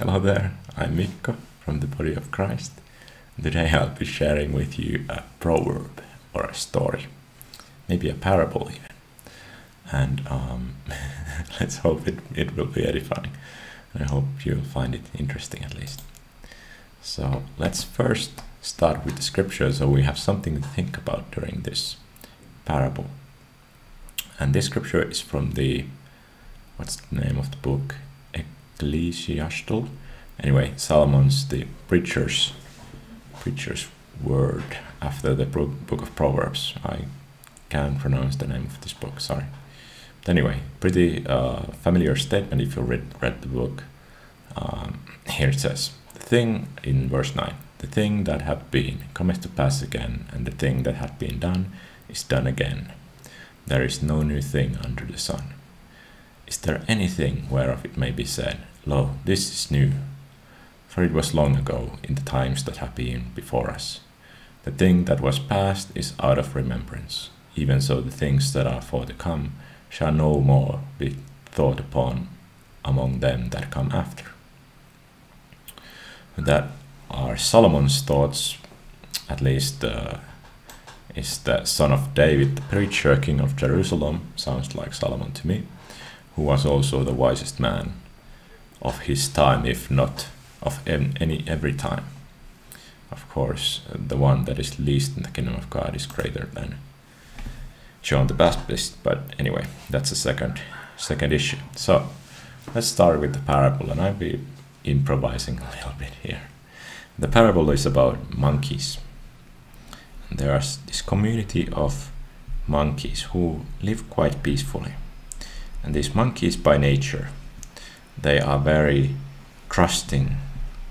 Hello there, I'm Mikko from the Body of Christ. Today I'll be sharing with you a proverb or a story, maybe a parable even. And um, let's hope it, it will be edifying. I hope you'll find it interesting at least. So let's first start with the scripture so we have something to think about during this parable. And this scripture is from the, what's the name of the book? Ecclesiastel. Anyway, Solomon's the preacher's preacher's word after the book of Proverbs. I can't pronounce the name of this book. Sorry. But anyway, pretty uh, familiar statement if you read read the book. Um, here it says the thing in verse nine. The thing that had been cometh to pass again, and the thing that had been done is done again. There is no new thing under the sun. Is there anything whereof it may be said, Lo, this is new? For it was long ago, in the times that have been before us. The thing that was past is out of remembrance. Even so, the things that are for to come shall no more be thought upon among them that come after. That are Solomon's thoughts, at least uh, is the son of David, the preacher, king of Jerusalem, sounds like Solomon to me, who was also the wisest man of his time, if not of any every time. Of course, the one that is least in the kingdom of God is greater than John the Baptist, but anyway, that's a second second issue. So let's start with the parable, and I'll be improvising a little bit here. The parable is about monkeys. There is this community of monkeys who live quite peacefully. And these monkeys by nature, they are very trusting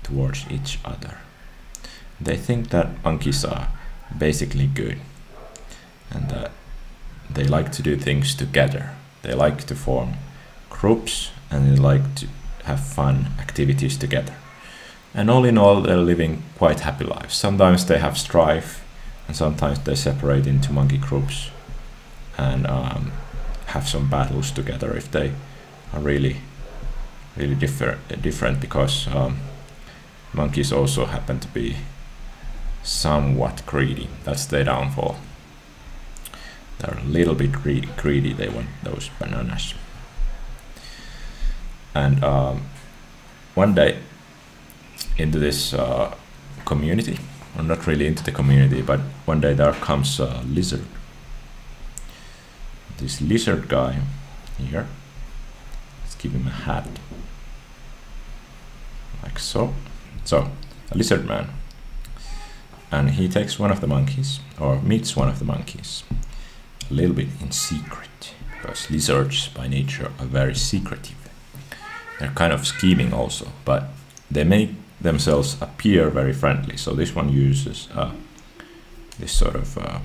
towards each other. They think that monkeys are basically good and that they like to do things together. They like to form groups and they like to have fun activities together. And all in all, they're living quite happy lives. Sometimes they have strife and sometimes they separate into monkey groups and um, have some battles together if they are really, really differ different because um, monkeys also happen to be somewhat greedy. That's their downfall. They're a little bit gre greedy. They want those bananas. And um, one day, into this uh, community, or not really into the community, but one day there comes a lizard. This lizard guy here, let's give him a hat, like so. So, a lizard man. And he takes one of the monkeys, or meets one of the monkeys, a little bit in secret, because lizards by nature are very secretive. They're kind of scheming also, but they make themselves appear very friendly. So this one uses uh, this sort of uh,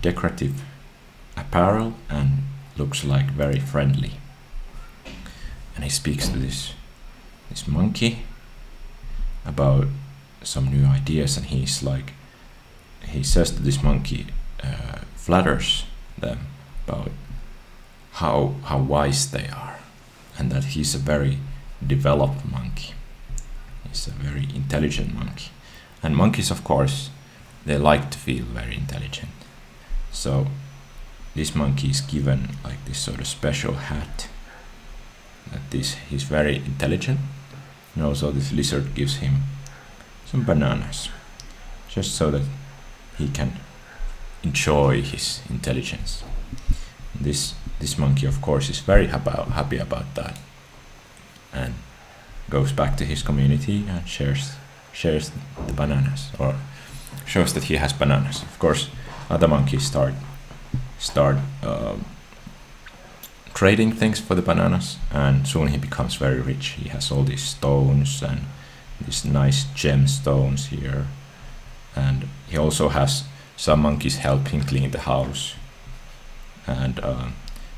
decorative apparel and looks like very friendly. And he speaks to this this monkey about some new ideas, and he's like he says to this monkey, uh, flatters them about how how wise they are, and that he's a very developed monkey. He's a very intelligent monkey. And monkeys, of course, they like to feel very intelligent. So this monkey is given like this sort of special hat that this he's very intelligent and also this lizard gives him some bananas just so that he can enjoy his intelligence this this monkey of course is very happy, happy about that and goes back to his community and shares shares the bananas or shows that he has bananas. Of course, other monkeys start start um, trading things for the bananas, and soon he becomes very rich. He has all these stones and these nice gemstones here, and he also has some monkeys helping clean the house. And um,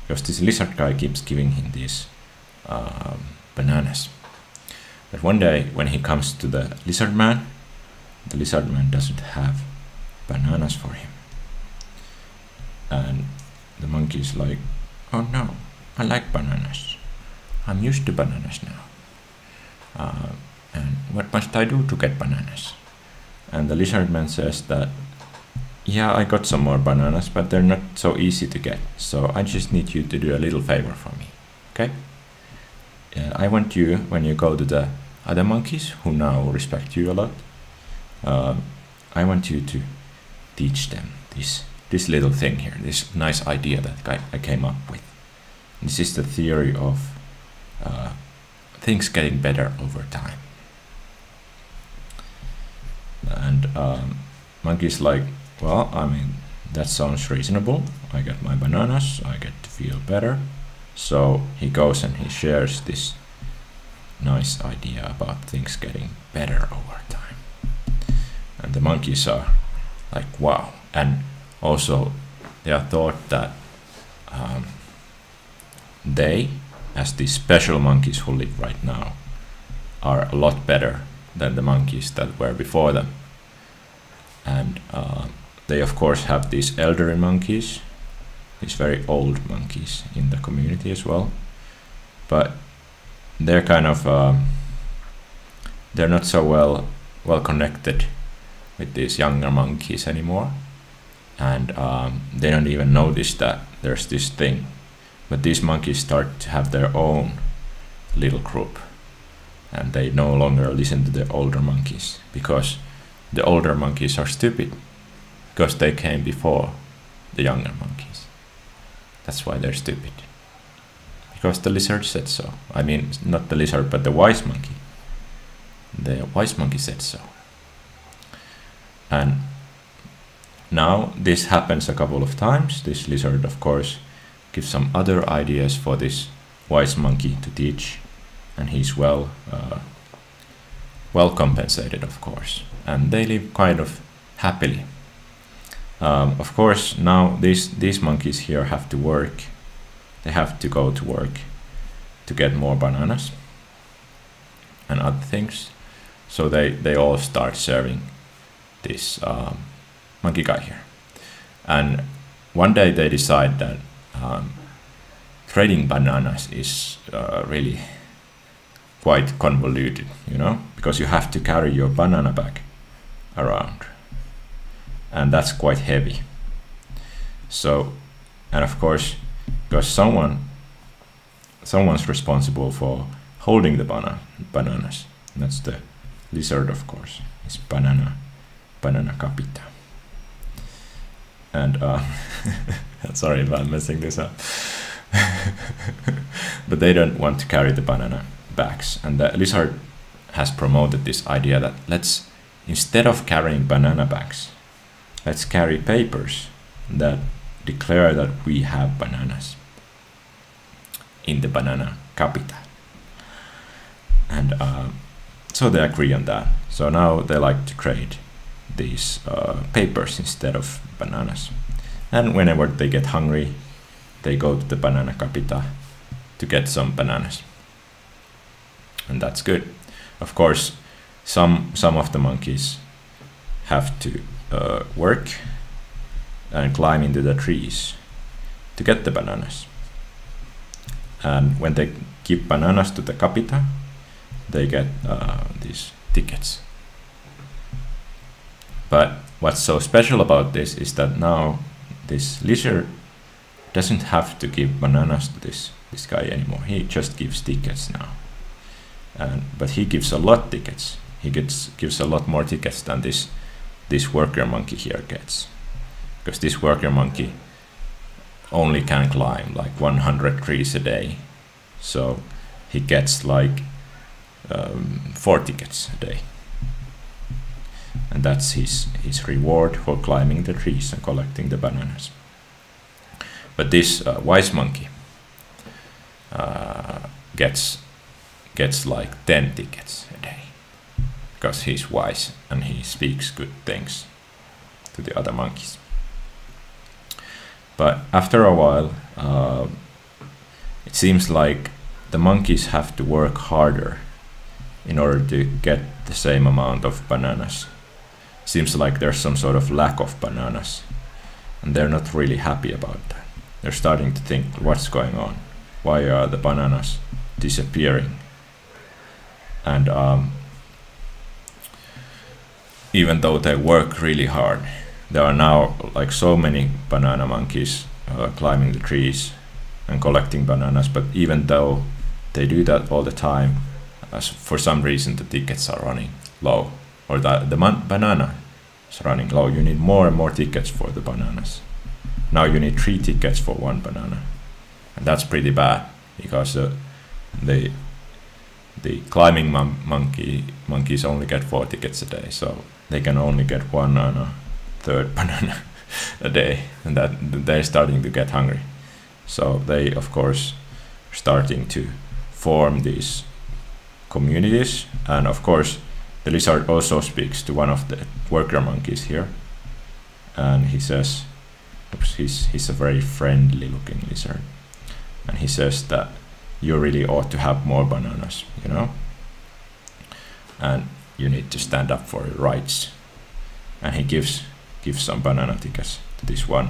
because this lizard guy keeps giving him these um, bananas. But one day, when he comes to the lizard man, the lizard man doesn't have bananas for him. And the monkey is like, oh no, I like bananas. I'm used to bananas now. uh, and what must I do to get bananas? And the lizard man says that, yeah, I got some more bananas, but they're not so easy to get. So I just need you to do a little favor for me, okay? Uh, I want you, when you go to the other monkeys, who now respect you a lot, uh, I want you to teach them this this little thing here, this nice idea that I came up with. This is the theory of uh, things getting better over time. And um, monkey's like, well, I mean, that sounds reasonable. I get my bananas, I get to feel better. So he goes and he shares this nice idea about things getting better over time. And the monkeys are like, wow. And also, they are thought that um, they, as these special monkeys who live right now, are a lot better than the monkeys that were before them. And uh, they, of course, have these elderly monkeys, these very old monkeys in the community as well. But they're kind of uh, they're not so well well connected with these younger monkeys anymore, and um, they don't even notice that there's this thing. But these monkeys start to have their own little group and they no longer listen to the older monkeys because the older monkeys are stupid because they came before the younger monkeys. That's why they're stupid. Because the lizard said so. I mean, not the lizard, but the wise monkey. The wise monkey said so. And now this happens a couple of times. This lizard, of course, gives some other ideas for this wise monkey to teach and he's well uh, well compensated, of course, and they live kind of happily. Um, of course, now these these monkeys here have to work. They have to go to work to get more bananas and other things. So they they all start serving this um, monkey guy here, and one day they decide that um, trading bananas is uh, really quite convoluted, you know, because you have to carry your banana bag around, and that's quite heavy. So, and of course, because someone someone's responsible for holding the banana bananas. That's the lizard, of course. It's banana banana capita. And uh, sorry if I'm messing this up. but they don't want to carry the banana bags. And the lizard has promoted this idea that let's, instead of carrying banana bags, let's carry papers that declare that we have bananas in the banana capita. And uh, so they agree on that. So now they like to trade these uh, papers instead of bananas. And whenever they get hungry, they go to the banana capita to get some bananas and that's good. Of course, some some of the monkeys have to uh, work and climb into the trees to get the bananas. And when they give bananas to the capita, they get uh, these tickets. But what's so special about this is that now this lizard doesn't have to give bananas to this this guy anymore. He just gives tickets now and but he gives a lot tickets. He gets gives a lot more tickets than this this worker monkey here gets, because this worker monkey only can climb like 100 trees a day, so he gets like um, four tickets a day, and that's his his reward for climbing the trees and collecting the bananas. But this uh, wise monkey uh, gets gets like 10 tickets a day because he's wise and he speaks good things to the other monkeys. But after a while, uh, it seems like the monkeys have to work harder in order to get the same amount of bananas. Seems like there's some sort of lack of bananas, and they're not really happy about that. They're starting to think, what's going on? Why are the bananas disappearing? and um, even though they work really hard, there are now like so many banana monkeys uh, climbing the trees and collecting bananas. But even though they do that all the time, for some reason the tickets are running low, or the the banana is running low. You need more and more tickets for the bananas. Now you need three tickets for one banana, and that's pretty bad because uh, the the climbing mon monkey monkeys only get four tickets a day, so they can only get one and a third banana a day, and that they're starting to get hungry. So they, of course, starting to form these communities, and of course, the lizard also speaks to one of the worker monkeys here, and he says, oops, he's he's a very friendly looking lizard, and he says that you really ought to have more bananas, you know? And you need to stand up for your rights. And he gives gives some banana tickets to this one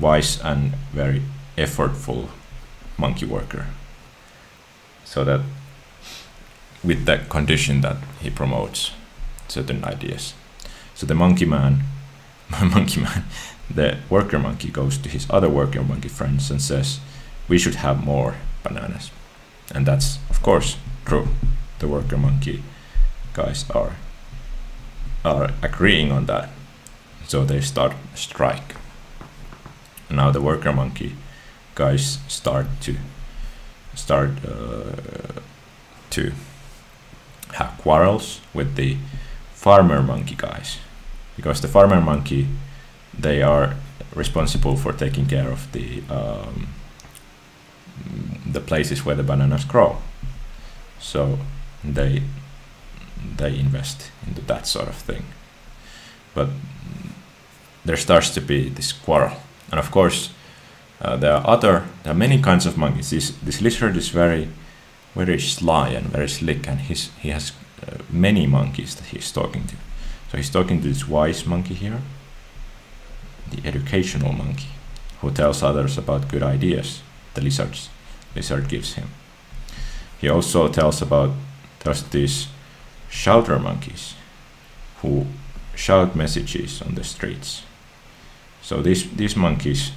wise and very effortful monkey worker. So that with the condition that he promotes certain ideas. So the monkey man, monkey man, the worker monkey goes to his other worker monkey friends and says, we should have more bananas. And that's, of course, true. The worker monkey guys are are agreeing on that. So they start strike. Now the worker monkey guys start to start uh, to have quarrels with the farmer monkey guys because the farmer monkey they are responsible for taking care of the um, the places where the bananas grow. So they they invest into that sort of thing. But there starts to be this quarrel, and of course uh, there are other there are many kinds of monkeys. This this lizard is very very sly and very slick, and he's he has uh, many monkeys that he's talking to. So he's talking to this wise monkey here, the educational monkey, who tells others about good ideas the lizards lizard gives him. He also tells about tells these shouter monkeys who shout messages on the streets. So these these monkeys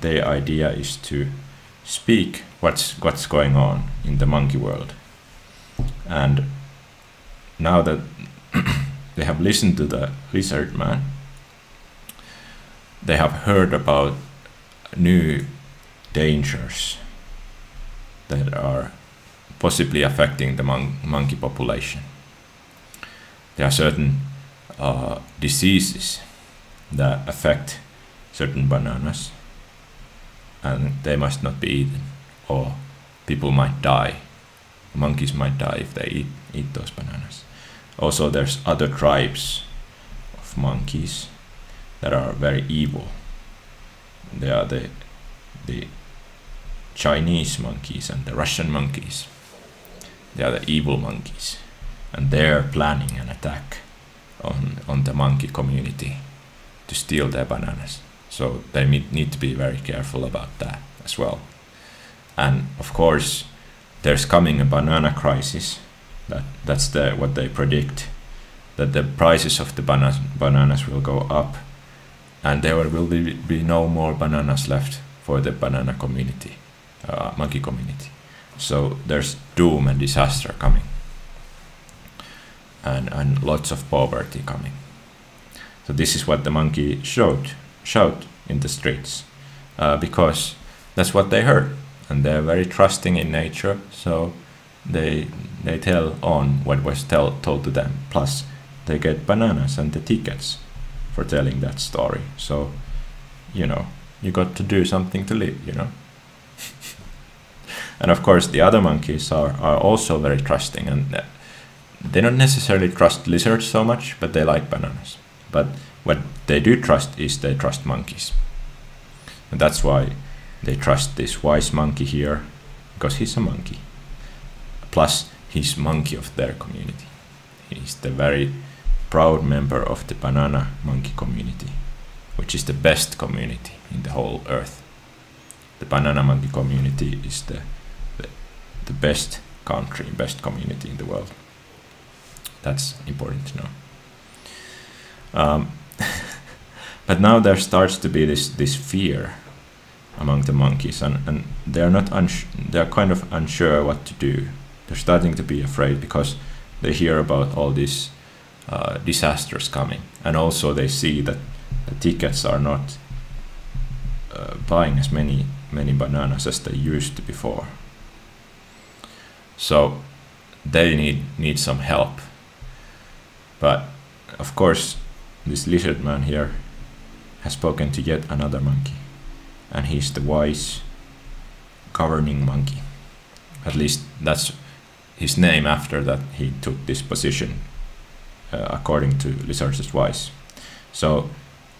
their idea is to speak what's what's going on in the monkey world. And now that they have listened to the lizard man, they have heard about new dangers that are possibly affecting the mon monkey population. There are certain uh, diseases that affect certain bananas and they must not be eaten or people might die monkeys might die if they eat, eat those bananas also there's other tribes of monkeys that are very evil they are the the Chinese monkeys and the Russian monkeys. They are the evil monkeys, and they're planning an attack on on the monkey community to steal their bananas. So they need to be very careful about that as well. And of course, there's coming a banana crisis. That that's the what they predict. That the prices of the bananas bananas will go up, and there will be, be no more bananas left for the banana community uh, monkey community. So there's doom and disaster coming, and and lots of poverty coming. So this is what the monkey showed shout in the streets, uh, because that's what they heard, and they're very trusting in nature. So they they tell on what was tell, told to them. Plus, they get bananas and the tickets for telling that story. So, you know, you got to do something to live. You know. And of course, the other monkeys are, are also very trusting, and uh, they don't necessarily trust lizards so much, but they like bananas. But what they do trust is they trust monkeys. And that's why they trust this wise monkey here, because he's a monkey. Plus, he's monkey of their community. He's the very proud member of the banana monkey community, which is the best community in the whole earth. The banana monkey community is the the best country, best community in the world. That's important to know. Um, but now there starts to be this this fear among the monkeys, and, and they're not they're kind of unsure what to do. They're starting to be afraid because they hear about all these uh, disasters coming, and also they see that the tickets are not uh, buying as many many bananas as they used to before. So they need need some help. But of course, this lizard man here has spoken to yet another monkey, and he's the wise governing monkey. At least that's his name after that he took this position, uh, according to Lizards Wise. So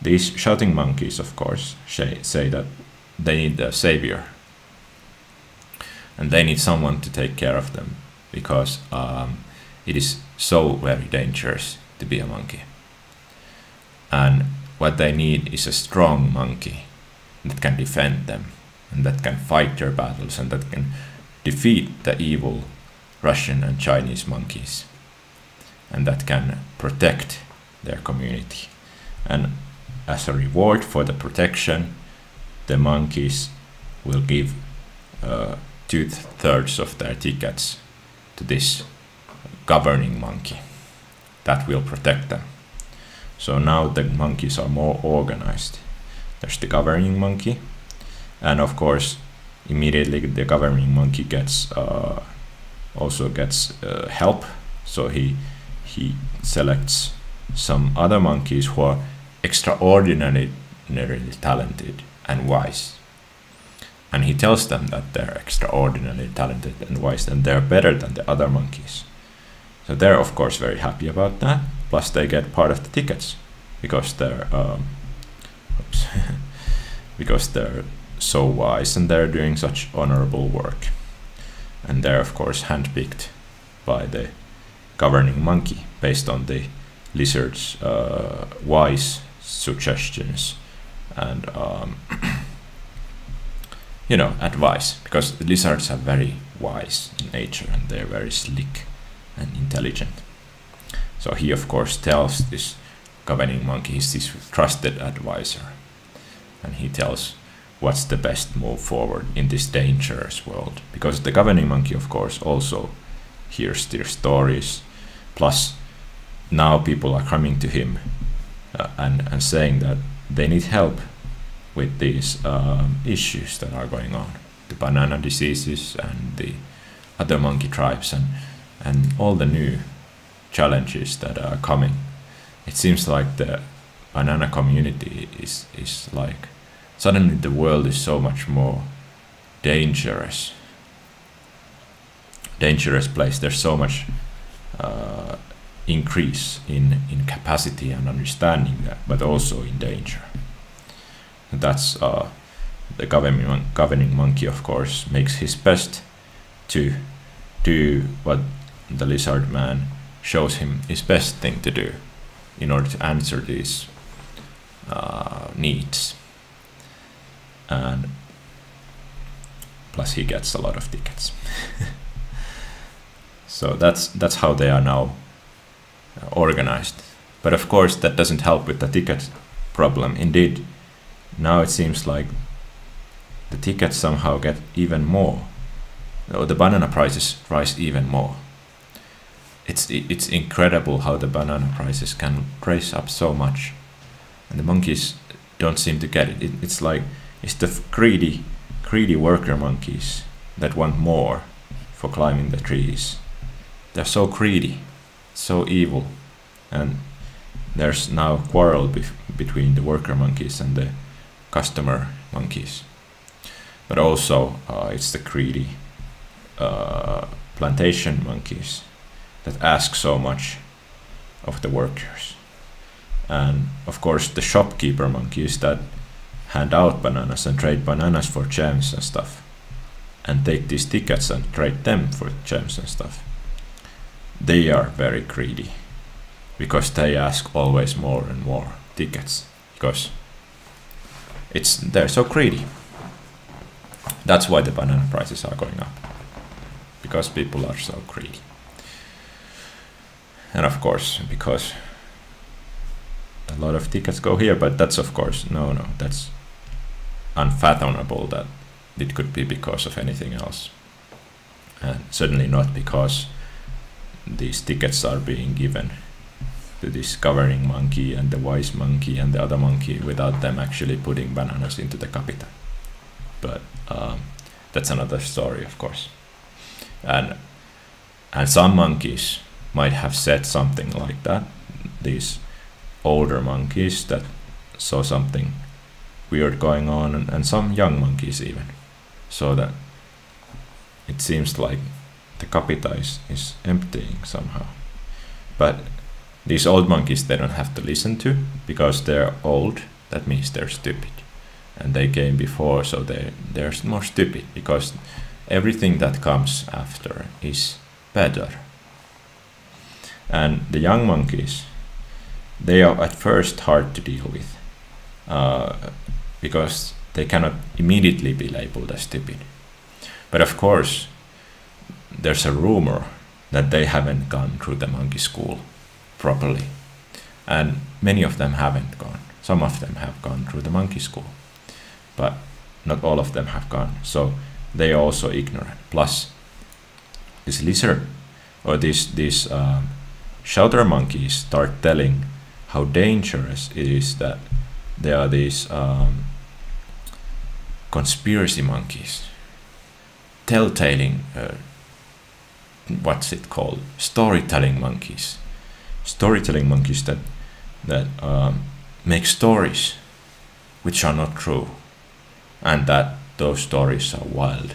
these shouting monkeys, of course, say, say that they need a savior, and they need someone to take care of them because um, it is so very dangerous to be a monkey. And what they need is a strong monkey that can defend them and that can fight their battles and that can defeat the evil Russian and Chinese monkeys and that can protect their community. And as a reward for the protection, the monkeys will give uh, two thirds of their tickets to this governing monkey that will protect them. So now the monkeys are more organized. There's the governing monkey, and of course, immediately the governing monkey gets uh, also gets uh, help. So he he selects some other monkeys who are extraordinarily talented and wise. And he tells them that they're extraordinarily talented and wise and they're better than the other monkeys. So they're of course very happy about that. Plus they get part of the tickets because they're um, because they're so wise and they're doing such honorable work. And they're of course handpicked by the governing monkey based on the lizard's uh, wise suggestions and um, you know advice because the lizards are very wise in nature and they're very slick and intelligent so he of course tells this governing monkey is his trusted advisor. And he tells what's the best move forward in this dangerous world. Because the governing monkey of course also hears their stories. Plus now people are coming to him uh, and, and saying that they need help with these um, issues that are going on. The banana diseases and the other monkey tribes and and all the new challenges that are coming it seems like the banana community is is like suddenly the world is so much more dangerous. Dangerous place. There's so much uh, increase in, in capacity and understanding that, but also in danger. That's uh, the governing, governing monkey, of course, makes his best to do what the lizard man shows him is best thing to do in order to answer these uh, needs. And plus he gets a lot of tickets. so that's that's how they are now organized. But of course, that doesn't help with the ticket problem. Indeed, now it seems like the tickets somehow get even more. Or the banana prices rise even more. It's it's incredible how the banana prices can rise up so much, and the monkeys don't seem to get it. it it's like it's the greedy, greedy worker monkeys that want more for climbing the trees. They're so greedy so evil and there's now a quarrel between the worker monkeys and the customer monkeys but also uh, it's the greedy uh, plantation monkeys that ask so much of the workers and of course the shopkeeper monkeys that hand out bananas and trade bananas for gems and stuff and take these tickets and trade them for gems and stuff they are very greedy because they ask always more and more tickets because it's they're so greedy that's why the banana prices are going up because people are so greedy. And of course, because a lot of tickets go here, but that's of course, no, no, that's unfathomable that it could be because of anything else. And certainly not because these tickets are being given to this governing monkey and the wise monkey and the other monkey without them actually putting bananas into the capita. But um, that's another story, of course. And and some monkeys might have said something like that. These older monkeys that saw something weird going on, and, and some young monkeys even. So that it seems like the capita is, is emptying somehow. But these old monkeys they don't have to listen to because they're old. That means they're stupid, and they came before, so they they're more stupid because everything that comes after is better. And the young monkeys, they are at first hard to deal with uh, because they cannot immediately be labeled as stupid. But of course, there's a rumor that they haven't gone through the monkey school properly. And many of them haven't gone. Some of them have gone through the monkey school, but not all of them have gone. So they are also ignorant. Plus, this lizard or this, these um, shouter monkeys start telling how dangerous it is that there are these um, conspiracy monkeys telltaling uh, what's it called? Storytelling monkeys. Storytelling monkeys that that um, make stories which are not true and that those stories are wild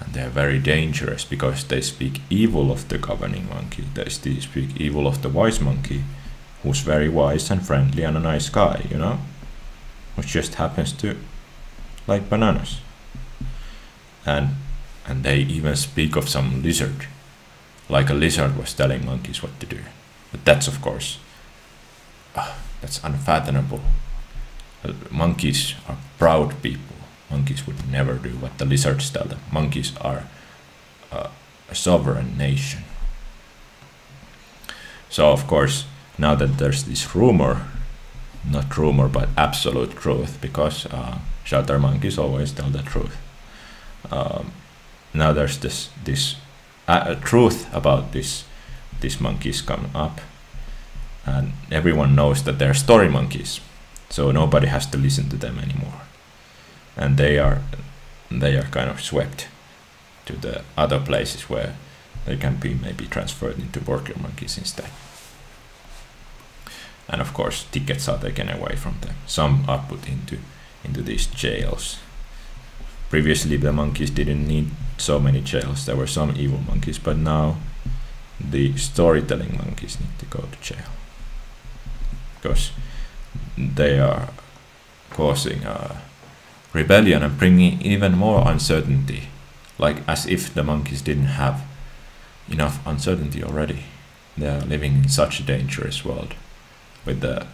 and they're very dangerous because they speak evil of the governing monkey. They speak evil of the wise monkey who's very wise and friendly and a nice guy you know? Which just happens to like bananas. And and they even speak of some lizard. Like a lizard was telling monkeys what to do. But that's of course uh, that's unfathomable. Uh, monkeys are proud people monkeys would never do what the lizards tell them. Monkeys are uh, a sovereign nation. So of course now that there's this rumor not rumor but absolute truth because uh, shouter monkeys always tell the truth. Um, now there's this this uh, truth about this these monkeys come up and everyone knows that they're story monkeys so nobody has to listen to them anymore and they are they are kind of swept to the other places where they can be maybe transferred into worker monkeys instead. And of course tickets are taken away from them. Some are put into into these jails. Previously the monkeys didn't need so many jails. There were some evil monkeys but now the storytelling monkeys need to go to jail. Because they are causing a rebellion and bringing even more uncertainty like as if the monkeys didn't have enough uncertainty already they are living in such a dangerous world with the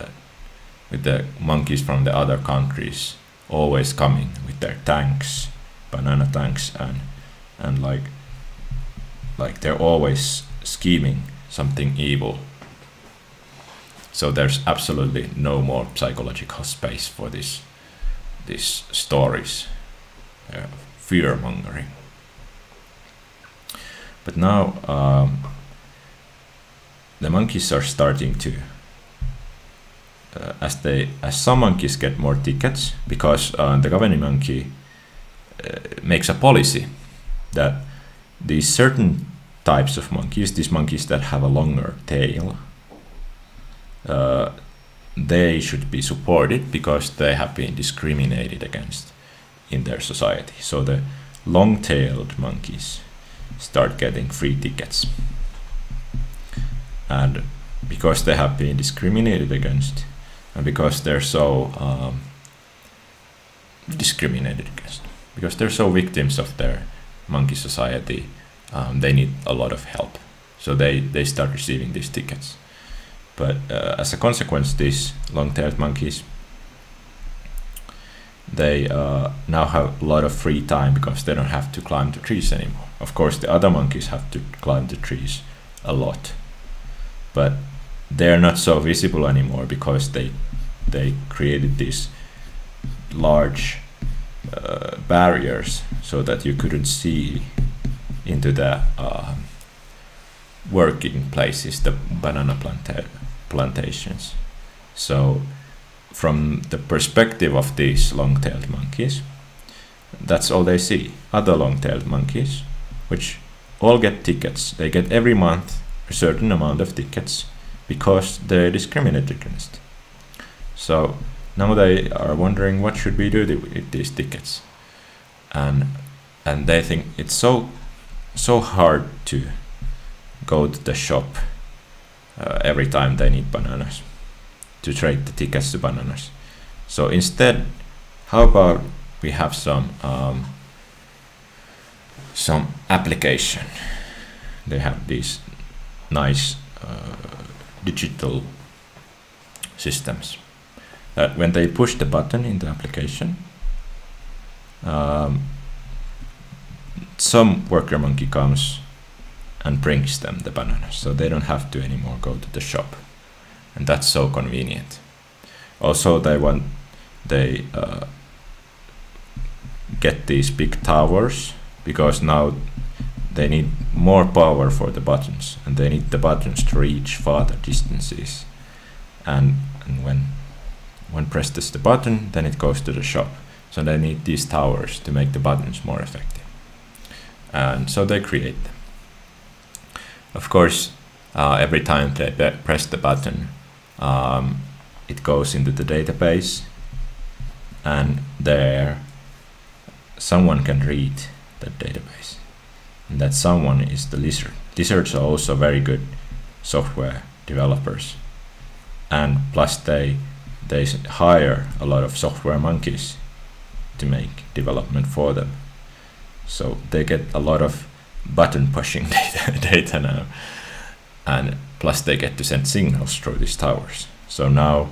with the monkeys from the other countries always coming with their tanks, banana tanks, and and like like they're always scheming something evil. So there's absolutely no more psychological space for this these stories, uh, fear mongering. But now um, the monkeys are starting to uh, as they as some monkeys get more tickets because uh, the governing monkey uh, makes a policy that these certain types of monkeys, these monkeys that have a longer tail, uh, they should be supported because they have been discriminated against in their society. So the long-tailed monkeys start getting free tickets. And because they have been discriminated against, and because they're so um, discriminated against, because they're so victims of their monkey society, um, they need a lot of help. So they, they start receiving these tickets. But uh, as a consequence, these long-tailed monkeys, they uh, now have a lot of free time because they don't have to climb the trees anymore. of course the other monkeys have to climb the trees a lot but they're not so visible anymore because they they created these large uh, barriers so that you couldn't see into the uh, working places, the banana planta plantations. So, from the perspective of these long-tailed monkeys, that's all they see. Other long-tailed monkeys, which all get tickets. They get every month a certain amount of tickets because they're discriminated against. So now they are wondering what should we do with these tickets, and and they think it's so so hard to go to the shop uh, every time they need bananas to trade the tickets to bananas. So instead, how about we have some um, some application? They have these nice uh, digital systems that when they push the button in the application, um, some worker monkey comes and brings them the bananas, so they don't have to anymore go to the shop, and that's so convenient. Also, they want they uh, get these big towers because now they need more power for the buttons, and they need the buttons to reach farther distances, and and when one presses the button, then it goes to the shop. So they need these towers to make the buttons more effective. And so they create them. Of course, uh, every time they press the button, um, it goes into the database and there someone can read that database. And that someone is the lizard. Lizards are also very good software developers. And plus they they hire a lot of software monkeys to make development for them. So they get a lot of button pushing data, data now. And plus they get to send signals through these towers. So now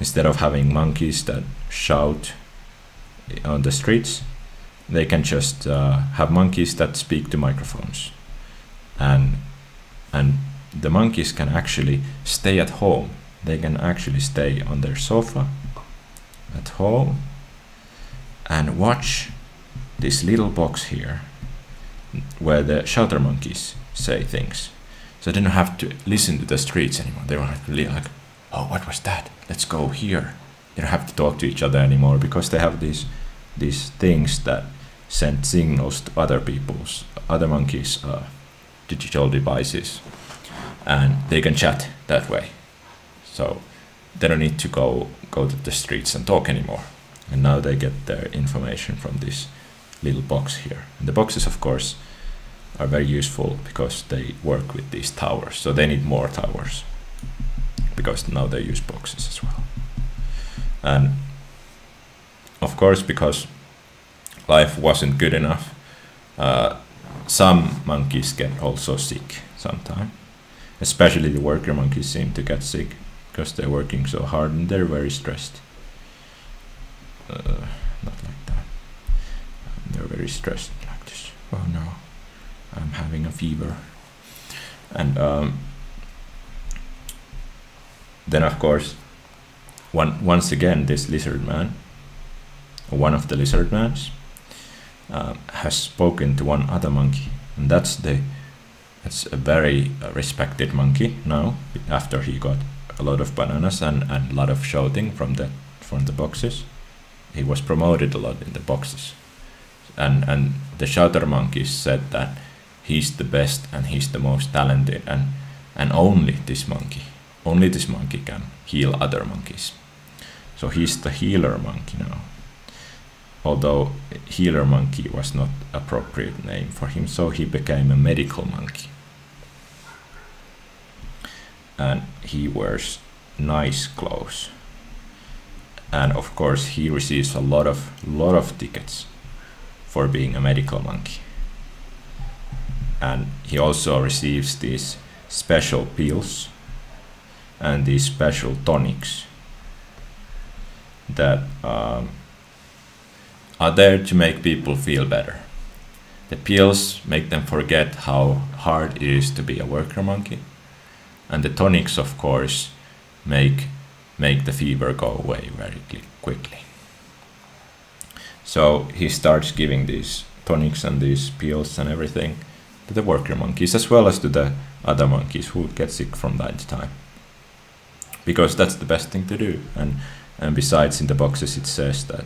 instead of having monkeys that shout on the streets, they can just uh, have monkeys that speak to microphones. And and the monkeys can actually stay at home they can actually stay on their sofa at home and watch this little box here where the shouter monkeys say things. So they don't have to listen to the streets anymore. They don't have to be like, oh, what was that? Let's go here. They don't have to talk to each other anymore because they have these these things that send signals to other people's other monkeys' uh, digital devices, and they can chat that way. So they don't need to go go to the streets and talk anymore. And now they get their information from this little box here. And the boxes, of course, are very useful because they work with these towers. So they need more towers because now they use boxes as well. And of course, because life wasn't good enough, uh, some monkeys get also sick sometimes. Especially the worker monkeys seem to get sick because they're working so hard and they're very stressed. Uh. They're very stressed like this. Oh no, I'm having a fever. And um, then of course, one once again this lizard man, one of the lizard mans, uh, has spoken to one other monkey, and that's the that's a very uh, respected monkey now after he got a lot of bananas and, and a lot of shouting from the from the boxes. He was promoted a lot in the boxes. And and the shouter monkeys said that he's the best and he's the most talented and and only this monkey. Only this monkey can heal other monkeys. So he's the healer monkey now. Although healer monkey was not appropriate name for him, so he became a medical monkey and he wears nice clothes and of course he receives a lot of lot of tickets for being a medical monkey. And he also receives these special pills and these special tonics that um, are there to make people feel better. The pills make them forget how hard it is to be a worker monkey, and the tonics, of course, make make the fever go away very quickly. So he starts giving these tonics and these pills and everything to the worker monkeys as well as to the other monkeys who get sick from time to time. Because that's the best thing to do. And and besides in the boxes it says that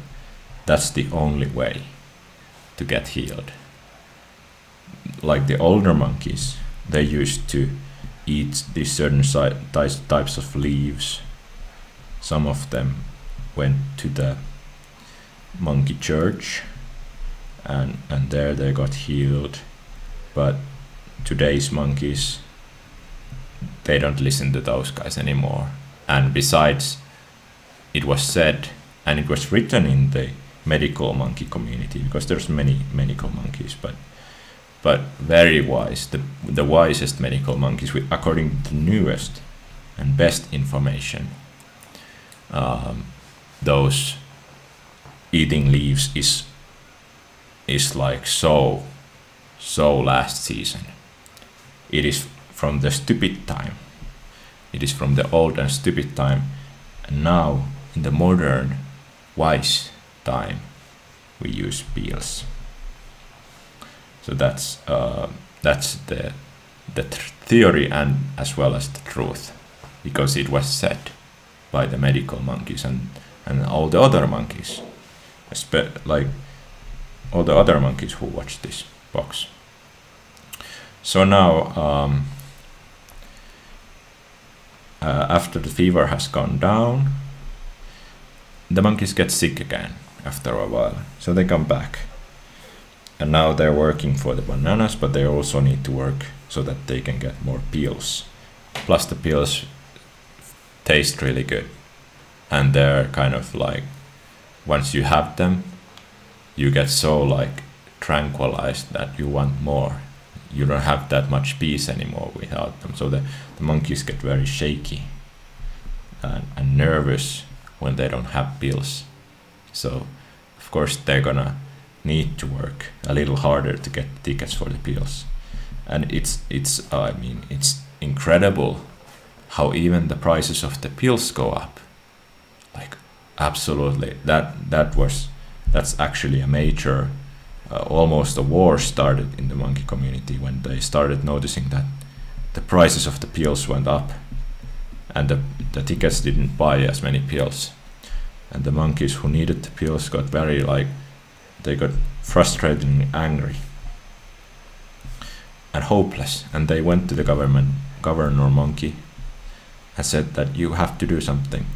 that's the only way to get healed. Like the older monkeys, they used to eat these certain types of leaves. Some of them went to the monkey church and and there they got healed. But today's monkeys they don't listen to those guys anymore. And besides it was said and it was written in the medical monkey community because there's many medical monkeys but but very wise the the wisest medical monkeys according to the newest and best information um, those eating leaves is is like so so last season. It is from the stupid time. It is from the old and stupid time. And now in the modern wise time we use pills so that's uh, that's the the theory and as well as the truth. Because it was said by the medical monkeys and and all the other monkeys like all the other monkeys who watch this box. So now, um, uh, after the fever has gone down, the monkeys get sick again after a while, so they come back. And now they're working for the bananas, but they also need to work so that they can get more peels. Plus, the peels taste really good, and they're kind of like once you have them, you get so like tranquilized that you want more. You don't have that much peace anymore without them. So the, the monkeys get very shaky and, and nervous when they don't have pills. So of course they're gonna need to work a little harder to get tickets for the pills. And it's it's I mean it's incredible how even the prices of the pills go up. Absolutely. That that was that's actually a major uh, almost a war started in the monkey community when they started noticing that the prices of the pills went up and the, the tickets didn't buy as many pills and the monkeys who needed the pills got very like they got frustrated and angry and hopeless. And they went to the government governor monkey and said that you have to do something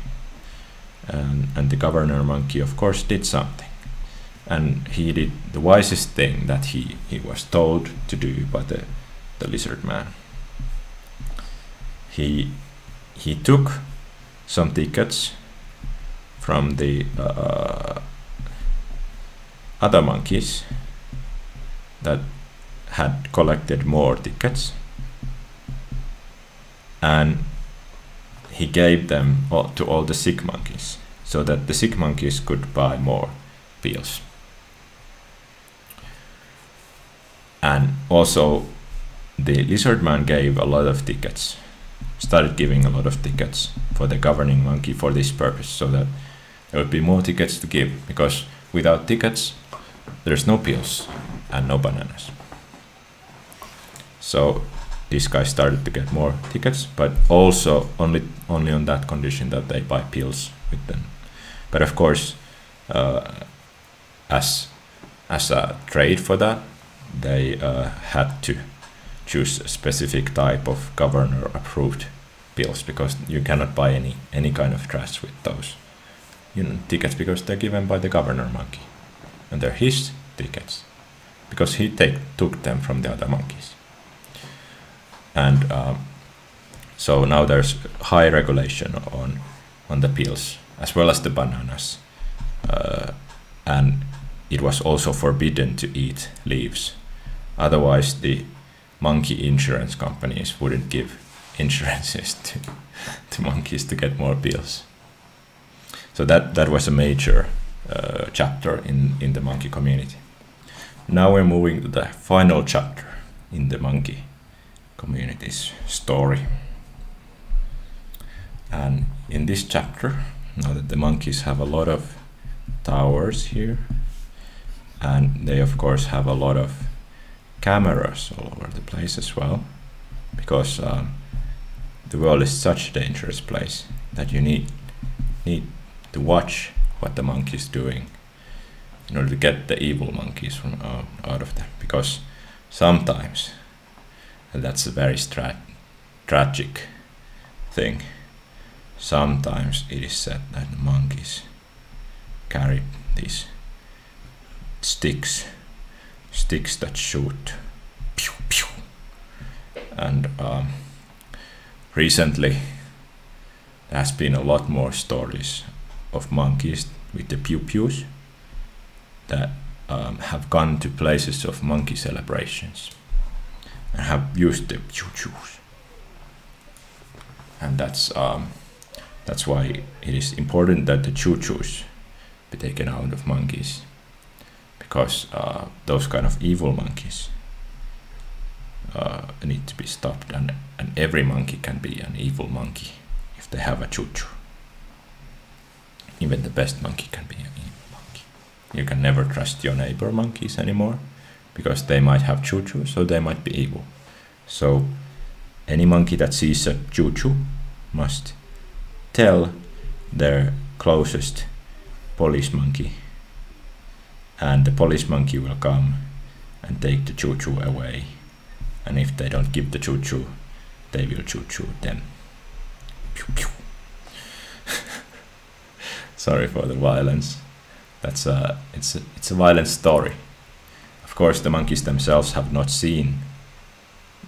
and, and the governor monkey of course did something. And he did the wisest thing that he, he was told to do by the, the lizard man. He he took some tickets from the uh, other monkeys that had collected more tickets. And he gave them all, to all the sick monkeys so that the sick monkeys could buy more pills. And also the lizard man gave a lot of tickets, started giving a lot of tickets for the governing monkey for this purpose so that there would be more tickets to give because without tickets there's no pills and no bananas. So these guys started to get more tickets, but also only only on that condition that they buy pills with them. But of course, uh, as as a trade for that, they uh, had to choose a specific type of governor approved pills because you cannot buy any any kind of trash with those you know, tickets because they're given by the governor monkey and they're his tickets because he take took them from the other monkeys and um, so now there's high regulation on on the peels as well as the bananas. Uh, and it was also forbidden to eat leaves. Otherwise the monkey insurance companies wouldn't give insurances to, to monkeys to get more peels. So that that was a major uh, chapter in in the monkey community. Now we're moving to the final chapter in the monkey community's story. And in this chapter, now that the monkeys have a lot of towers here, and they of course have a lot of cameras all over the place as well, because um, the world is such a dangerous place that you need need to watch what the monkey is doing in order to get the evil monkeys from uh, out of there because sometimes and that's a very tragic thing. Sometimes it is said that monkeys carry these sticks sticks that shoot. Pew, pew. and um, recently there has been a lot more stories of monkeys with the pew pews that um, have gone to places of monkey celebrations and have used the pews and that's um, that's why it is important that the choo choos be taken out of monkeys because uh, those kind of evil monkeys uh, need to be stopped. And, and every monkey can be an evil monkey if they have a choo choo. Even the best monkey can be an evil monkey. You can never trust your neighbor monkeys anymore because they might have choo so they might be evil. So any monkey that sees a choo must tell their closest police monkey and the police monkey will come and take the choo-choo away. And if they don't give the choo-choo they will choo-choo them. Pew, pew. sorry for the violence. That's a it's a, it's a violent story of course the monkeys themselves have not seen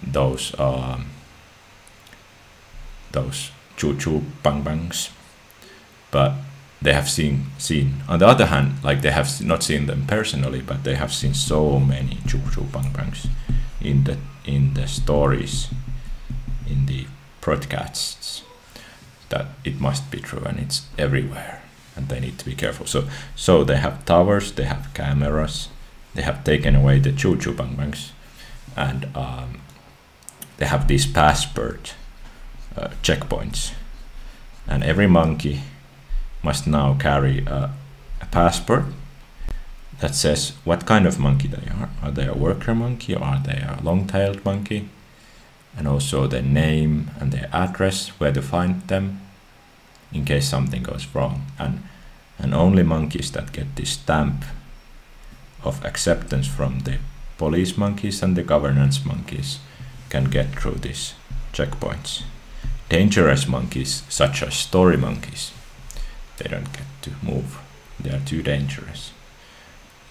those um, those choo choo bang bangs, but they have seen seen. On the other hand, like they have not seen them personally, but they have seen so many choo choo bang bangs in the in the stories, in the broadcasts, that it must be true and it's everywhere, and they need to be careful. So so they have towers, they have cameras, they have taken away the choo choo bang bangs, and um, they have these passport uh, checkpoints and every monkey must now carry a, a, passport that says what kind of monkey they are. Are they a worker monkey or are they a long-tailed monkey? And also their name and their address, where to find them in case something goes wrong. And, and only monkeys that get this stamp of acceptance from the police monkeys and the governance monkeys can get through these checkpoints dangerous monkeys, such as story monkeys, they don't get to move. They are too dangerous.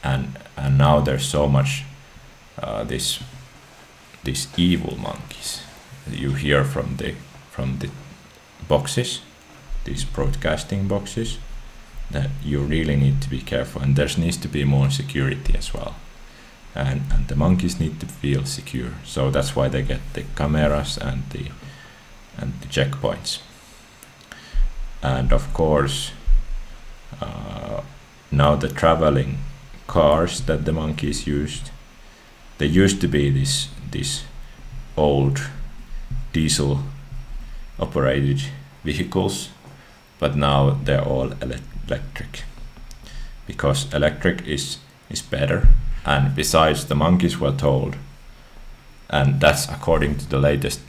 And and now there's so much uh, this these evil monkeys you hear from the from the boxes, these broadcasting boxes, that you really need to be careful. And there needs to be more security as well. And and the monkeys need to feel secure. So that's why they get the cameras and the and the checkpoints. And of course, uh, now the traveling cars that the monkeys used, they used to be these these old diesel operated vehicles, but now they're all ele electric because electric is is better. And besides, the monkeys were told, and that's according to the latest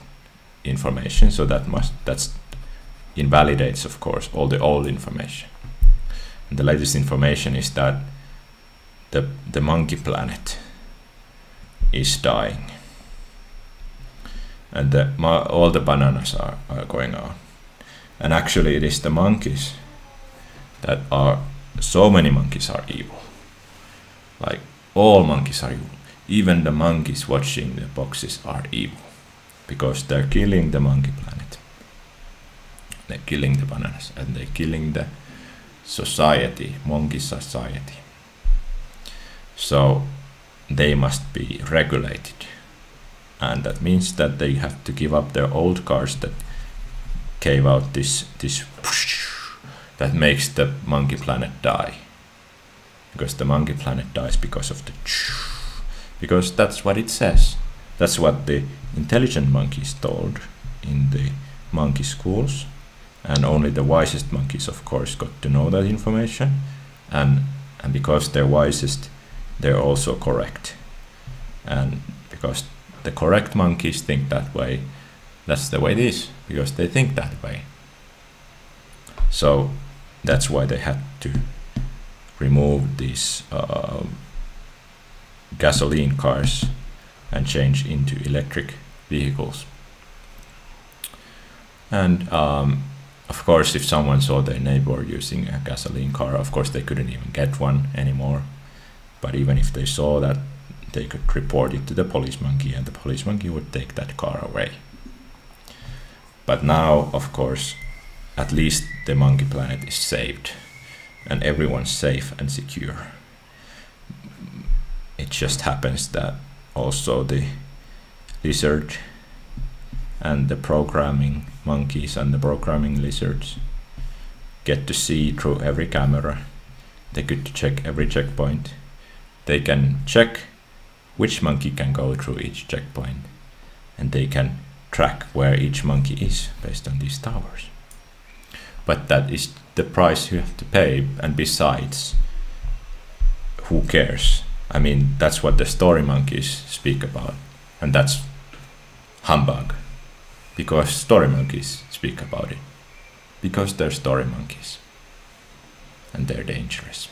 information so that must that's invalidates of course all the old information and the latest information is that the the monkey planet is dying and the, all the bananas are, are going on and actually it is the monkeys that are so many monkeys are evil like all monkeys are evil even the monkeys watching the boxes are evil because they're killing the monkey planet. They're killing the bananas and they're killing the society, monkey society. So they must be regulated. And that means that they have to give up their old cars that gave out this this that makes the monkey planet die. Because the monkey planet dies because of the because that's what it says. That's what the intelligent monkeys told in the monkey schools, and only the wisest monkeys, of course, got to know that information, and and because they're wisest, they're also correct, and because the correct monkeys think that way, that's the way it is because they think that way. So that's why they had to remove these uh, gasoline cars and change into electric vehicles. And um, of course, if someone saw their neighbor using a gasoline car, of course they couldn't even get one anymore. But even if they saw that, they could report it to the police monkey, and the police monkey would take that car away. But now, of course, at least the monkey planet is saved, and everyone's safe and secure. It just happens that also the lizard and the programming monkeys and the programming lizards get to see through every camera. They get to check every checkpoint. They can check which monkey can go through each checkpoint and they can track where each monkey is based on these towers. But that is the price you have to pay and besides who cares? I mean that's what the story monkeys speak about and that's humbug because story monkeys speak about it because they're story monkeys and they're dangerous.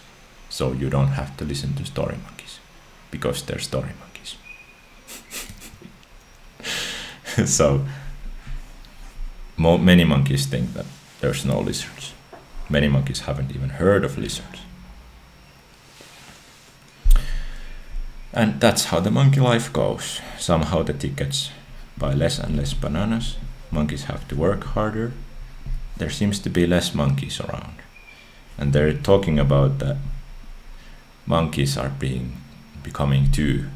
So you don't have to listen to story monkeys because they're story monkeys. So many monkeys think that there's no lizards many monkeys haven't even heard of lizards and that's how the monkey life goes somehow the tickets buy less and less bananas. Monkeys have to work harder. There seems to be less monkeys around. And they're talking about that monkeys are being becoming too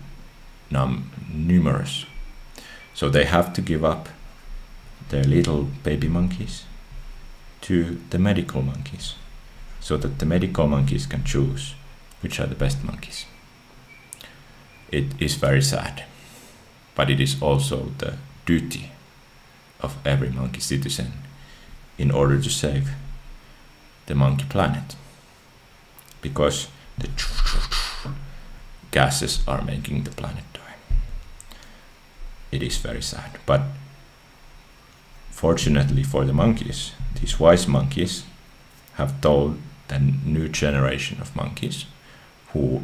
num numerous. So they have to give up their little baby monkeys to the medical monkeys so that the medical monkeys can choose which are the best monkeys. It is very sad but it is also the duty of every monkey citizen in order to save the monkey planet because the gases are making the planet die. It is very sad, but fortunately for the monkeys, these wise monkeys have told the new generation of monkeys who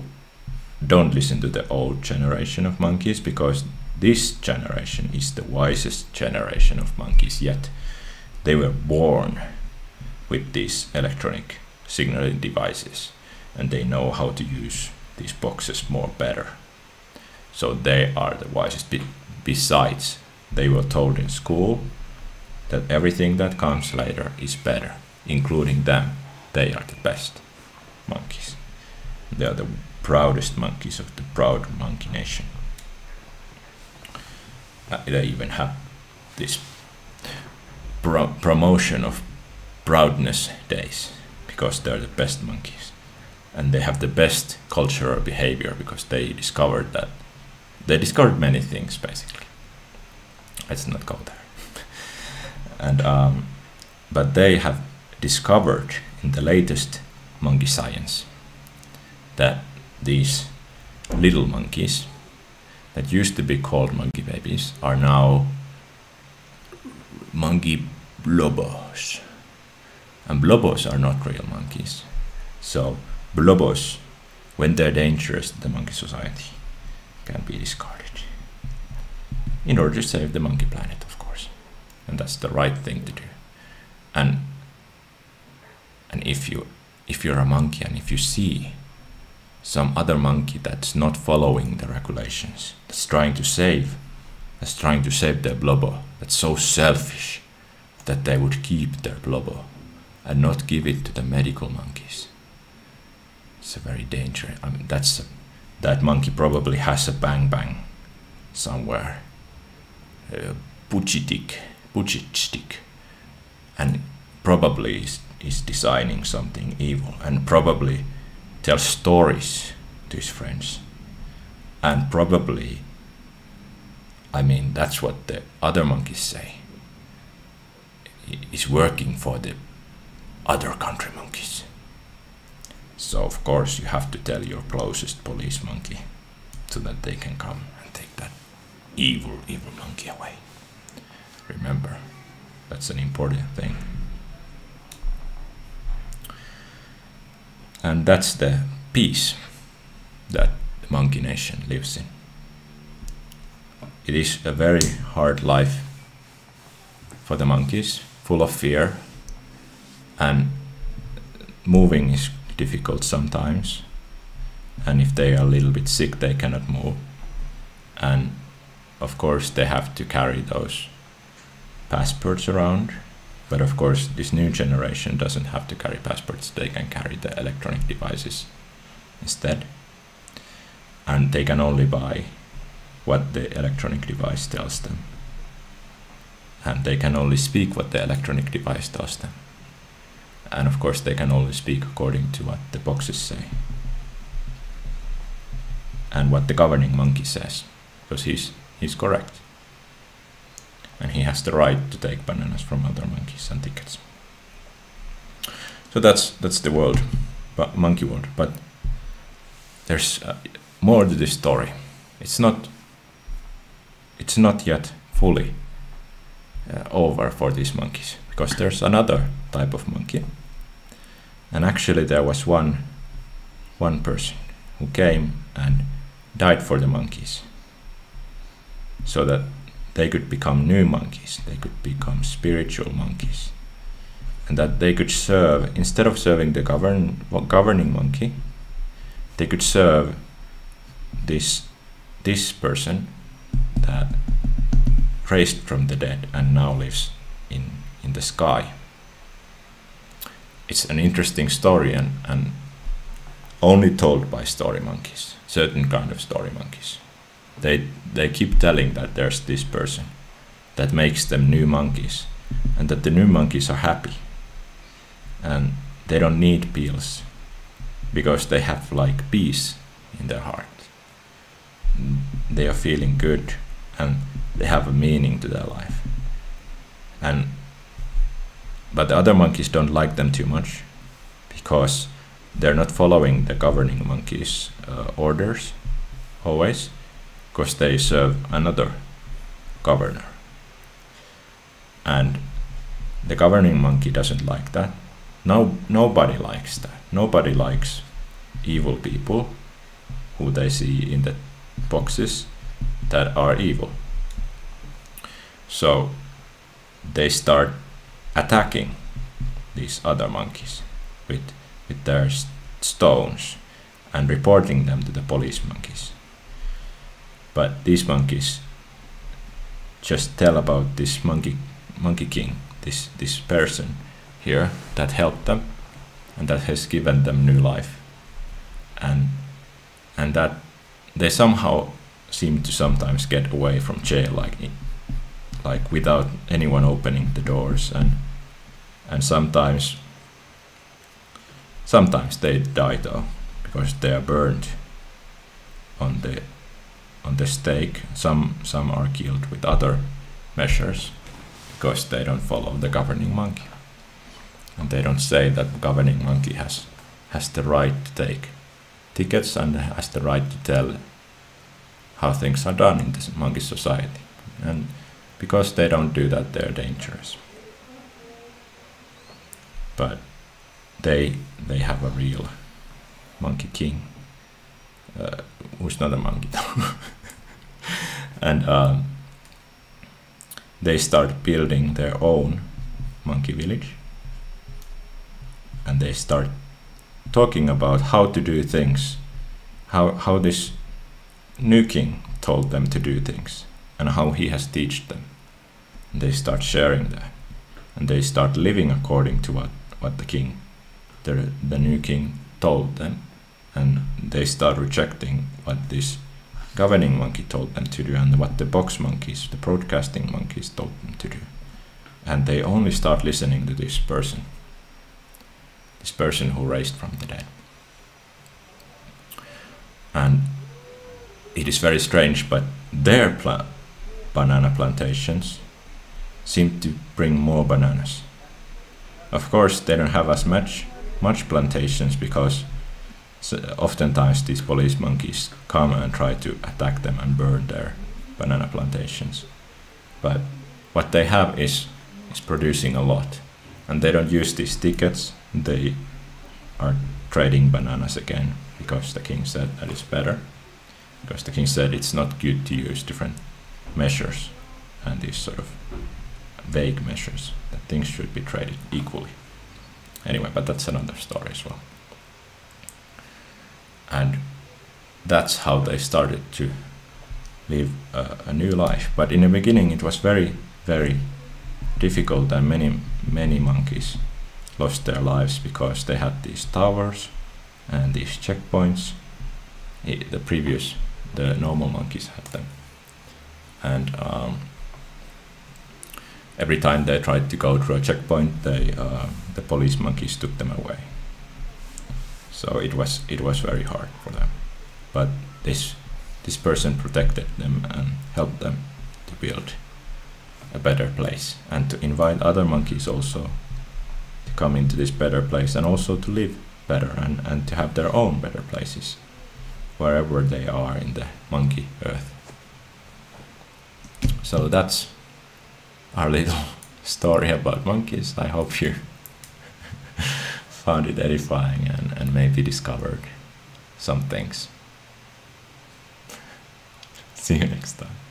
don't listen to the old generation of monkeys because this generation is the wisest generation of monkeys yet. They were born with these electronic signaling devices and they know how to use these boxes more better. So they are the wisest. Be besides, they were told in school that everything that comes later is better, including them. They are the best monkeys. They are the proudest monkeys of the proud monkey nation uh, they even have this pro promotion of proudness days because they're the best monkeys and they have the best cultural behavior because they discovered that they discovered many things basically let's not go there and um, but they have discovered in the latest monkey science that these little monkeys that used to be called monkey babies are now monkey blobos. And blobos are not real monkeys. So blobos, when they're dangerous to the monkey society, can be discarded. In order to save the monkey planet. And that's the right thing to do. And and if you if you're a monkey and if you see some other monkey that's not following the regulations, that's trying to save, that's trying to save their blubber, that's so selfish that they would keep their blubber and not give it to the medical monkeys. It's a very dangerous. I mean, that's a, that monkey probably has a bang bang somewhere, a puchitik, puchitstick, and probably is, is designing something evil, and probably tells stories to his friends. And probably I mean that's what the other monkeys say. Is working for the other country monkeys. So of course you have to tell your closest police monkey so that they can come and take that evil evil monkey away remember that's an important thing and that's the peace that the monkey nation lives in. It is a very hard life for the monkeys, full of fear, and moving is difficult sometimes. And if they are a little bit sick, they cannot move. And of course, they have to carry those passports around. But of course, this new generation doesn't have to carry passports, they can carry the electronic devices instead. And they can only buy what the electronic device tells them. And they can only speak what the electronic device tells them. And of course they can only speak according to what the boxes say and what the governing monkey says because he's he's correct and he has the right to take bananas from other monkeys and tickets so that's that's the world but monkey world but there's uh, more to this story. It's not it's not yet fully uh, over for these monkeys because there's another type of monkey. And actually there was one one person who came and died for the monkeys so that they could become new monkeys, they could become spiritual monkeys. And that they could serve, instead of serving the govern, governing monkey, they could serve this this person that raised from the dead and now lives in in the sky it's an interesting story and, and only told by story monkeys certain kind of story monkeys they they keep telling that there's this person that makes them new monkeys and that the new monkeys are happy. And they don't need pills because they have like peace in their heart. They are feeling good and they have a meaning to their life. And but the other monkeys don't like them too much because they're not following the governing monkeys uh, orders always because they serve another governor and the governing monkey doesn't like that no nobody likes that nobody likes evil people who they see in the boxes that are evil. So they start attacking these other monkeys with, with their stones and reporting them to the police monkeys. But these monkeys just tell about this monkey monkey king, this this person here that helped them and that has given them new life. And and that they somehow seem to sometimes get away from jail like like without anyone opening the doors and and sometimes sometimes they die though because they are burned on the on the stake some some are killed with other measures because they don't follow the governing monkey and they don't say that the governing monkey has has the right to take tickets and has the right to tell how things are done in this monkey society. And because they don't do that, they're dangerous. But they they have a real monkey king, uh, who's not a monkey. And um, they start building their own monkey village, and they start talking about how to do things, how how this new king told them to do things, and how he has taught them. And they start sharing that, and they start living according to what what the king, the the new king, told them, and they start rejecting what this governing monkey told them to do and what the box monkeys, the broadcasting monkeys told them to do. And they only start listening to this person this person who raised from the dead. And it is very strange, but their pla- banana plantations seem to bring more bananas. Of course, they don't have as much much plantations because so oftentimes these police monkeys come and try to attack them and burn their banana plantations. But what they have is is producing a lot, and they don't use these tickets. They are trading bananas again because the king said that it's better. Because the king said it's not good to use different measures and these sort of vague measures that things should be traded equally. Anyway, but that's another story as well. And that's how they started to live a, a new life. But in the beginning, it was very, very difficult, and many, many monkeys lost their lives because they had these towers and these checkpoints. I, the previous, the normal monkeys had them, and um, every time they tried to go through a checkpoint, they uh, the police monkeys took them away. So it was it was very hard for them, but this this person protected them and helped them to build a better place and to invite other monkeys also to come into this better place and also to live better and, and to have their own better places wherever they are in the monkey earth. So that's our little story about monkeys. I hope you found it edifying and, and maybe discovered some things. See you next time.